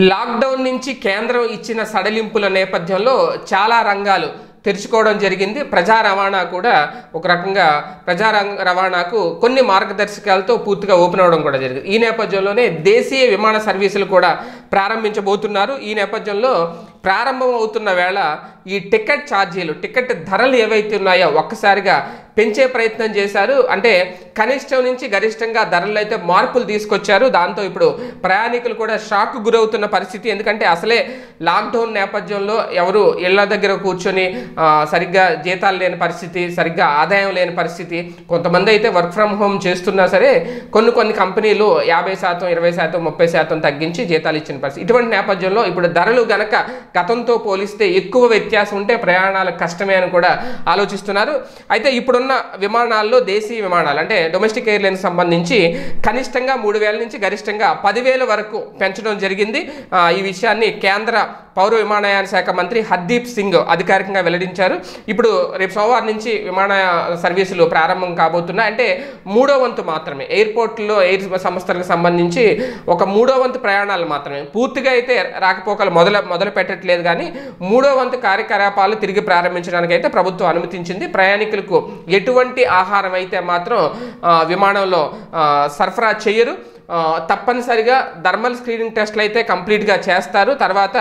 Lockdown నుంచి కేంద్రం ఇచ్చిన సడలింపుల నేపథ్యంలో చాలా రంగాలు తెరుచుకోవడం జరిగింది. ప్రజా రవాణా కూడా ఒక రకంగా ప్రజా రవాణాకు కొన్ని మార్గదర్శకాలతో పూర్తిగా ఓపెన్ అవ్వడం కూడా జరిగింది. ఈ నేపథ్యంలోనే దేశీయ విమాన సర్వీసులు కూడా ప్రారంభించబోతున్నారు. ఈ నేపథ్యంలో ప్రారంభం అవుతున్న వేళ ఈ టికెట్ ఛార్జీలు టికెట్ ధరలు ఏవైతే ఉన్నాయో ఒక్కసారిగా పెంచే ప్రయత్నం చేశారు. అంటే కనిష్టం నుంచి గరిష్టంగా ధరలు అయితే మార్పులు తీసుకొచ్చారు. దాంతో ఇప్పుడు ప్రయాణికులు కూడా షాక్ గురవుతున్న పరిస్థితి. ఎందుకంటే అసలే లాక్డౌన్ నేపథ్యంలో ఎవరు ఇళ్ళ దగ్గర కూర్చొని సరిగ్గా జీతాలు లేని పరిస్థితి సరిగ్గా ఆదాయం లేని పరిస్థితి కొంతమంది అయితే వర్క్ ఫ్రమ్ హోమ్ చేస్తున్నా సరే కొన్ని కొన్ని కంపెనీలు యాభై శాతం ఇరవై శాతం ముప్పై శాతం తగ్గించి జీతాలు ఇచ్చిన పరిస్థితి. ఇటువంటి నేపథ్యంలో ఇప్పుడు ధరలు గనక గతంతో పోలిస్తే ఎక్కువ వ్యత్యాసం ఉంటే ప్రయాణాలు కష్టమే అని కూడా ఆలోచిస్తున్నారు. అయితే ఇప్పుడున్న విమానాల్లో దేశీయ విమానాలు అంటే డొమెస్టిక్ ఎయిర్లైన్స్ సంబంధించి కనిష్టంగా మూడు వేల నుంచి గరిష్టంగా పదివేల వరకు పెంచడం జరిగింది. ఈ విషయాన్ని కేంద్ర పౌర విమానయాన శాఖ మంత్రి హర్దీప్ సింగ్ అధికారికంగా వెల్లడించారు. ఇప్పుడు రేపు సోమవారం నుంచి విమాన సర్వీసులు ప్రారంభం కాబోతున్నాయి. అంటే మూడో వంతు మాత్రమే. ఎయిర్పోర్ట్లో ఎయిర్ సంస్థలకు సంబంధించి ఒక మూడో వంతు ప్రయాణాలు మాత్రమే. పూర్తిగా అయితే రాకపోకలు మొదలు మొదలు పెట్టట్లేదు కానీ మూడో వంతు కార్యకలాపాలు తిరిగి ప్రారంభించడానికి అయితే ప్రభుత్వం అనుమతించింది. ప్రయాణికులకు ఎటువంటి ఆహారం అయితే మాత్రం విమానంలో సరఫరా చేయరు. తప్పనిసరిగా థర్మల్ స్క్రీనింగ్ టెస్ట్లు అయితే కంప్లీట్గా చేస్తారు. తర్వాత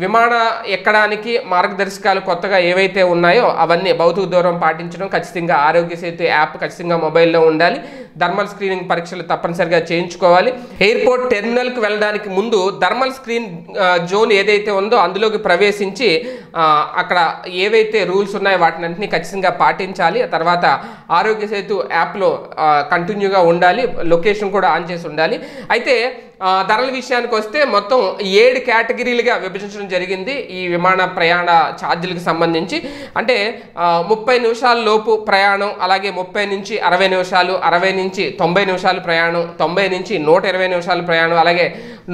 విమాన ఎక్కడానికి మార్గదర్శకాలు కొత్తగా ఏవైతే ఉన్నాయో అవన్నీ భౌతిక దూరం పాటించడం ఖచ్చితంగా ఆరోగ్య సేతు యాప్ ఖచ్చితంగా మొబైల్లో ఉండాలి. థర్మల్ స్క్రీనింగ్ పరీక్షలు తప్పనిసరిగా చేయించుకోవాలి. ఎయిర్పోర్ట్ టెర్మినల్కి వెళ్ళడానికి ముందు థర్మల్ స్క్రీన్ జోన్ ఏదైతే ఉందో అందులోకి ప్రవేశించి అక్కడ ఏవైతే రూల్స్ ఉన్నాయో వాటిని ఖచ్చితంగా పాటించాలి. ఆ తర్వాత ఆరోగ్య సేతు యాప్లో కంటిన్యూగా ఉండాలి. లొకేషన్ కూడా ఆన్ చేసి ఉండాలి. అయితే ధరల విషయానికి వస్తే మొత్తం ఏడు కేటగిరీలుగా విభజించడం జరిగింది. ఈ విమాన ప్రయాణ ఛార్జీలకు సంబంధించి. అంటే ముప్పై నిమిషాల లోపు ప్రయాణం అలాగే ముప్పై నుంచి అరవై నిమిషాలు అరవై నుంచి తొంభై నిమిషాలు ప్రయాణం తొంభై నుంచి నూట ఇరవై నిమిషాలు ప్రయాణం అలాగే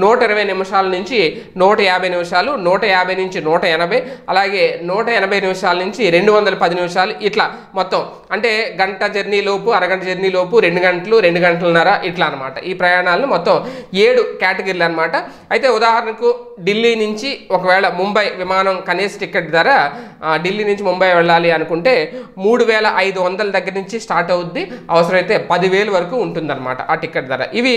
నూట ఇరవై నిమిషాల నుంచి నూట యాభై నిమిషాలు నూట యాభై నుంచి నూట ఎనభై అలాగే నూట ఎనభై నిమిషాల నుంచి రెండు వందల పది నిమిషాలు ఇట్లా మొత్తం. అంటే గంట జర్నీ లోపు అరగంట జర్నీ లోపు రెండు గంటలు రెండు గంటలన్నర ఇట్లా అనమాట ఈ ప్రయాణాలను మొత్తం ఏడు కేటగిరీలు అనమాట అయితే ఉదాహరణకు ఢిల్లీ నుంచి ఒకవేళ ముంబై విమానం కనీస టికెట్ ధర ఢిల్లీ నుంచి ముంబై వెళ్ళాలి అనుకుంటే మూడు వేల ఐదు వందల దగ్గర నుంచి స్టార్ట్ అవుద్ది. అవసరమైతే పదివేలు వరకు ఉంటుందన్నమాట ఆ టికెట్ ధర. ఇవి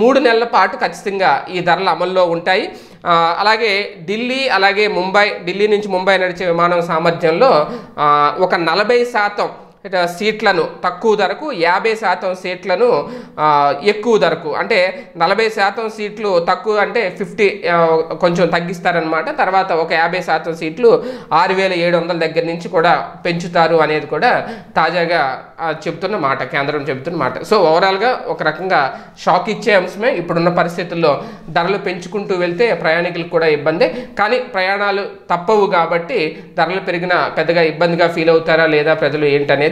మూడు నెలల పాటు ఖచ్చితంగా ఈ ధరలు అమల్లో ఉంటాయి. అలాగే ఢిల్లీ అలాగే ముంబై ఢిల్లీ నుంచి ముంబై నడిచే విమానం సామర్థ్యంలో ఒక నలభై శాతం సీట్లను తక్కువ ధరకు యాభై శాతం సీట్లను ఎక్కువ ధరకు. అంటే నలభై శాతం సీట్లు తక్కువ అంటే ఫిఫ్టీ కొంచెం తగ్గిస్తారనమాట తర్వాత ఒక యాభై శాతం సీట్లు ఆరు వేల ఏడు వందల దగ్గర నుంచి కూడా పెంచుతారు అనేది కూడా తాజాగా చెబుతున్న మాట కేంద్రం చెబుతున్న మాట. సో ఓవరాల్గా ఒక రకంగా షాక్ ఇచ్చే అంశమే ఇప్పుడున్న పరిస్థితుల్లో ధరలు పెంచుకుంటూ వెళ్తే ప్రయాణికులకు కూడా ఇబ్బందే. కానీ ప్రయాణాలు తప్పవు కాబట్టి ధరలు పెరిగినా పెద్దగా ఇబ్బందిగా ఫీల్ అవుతారా లేదా ప్రజలు ఏంటనేది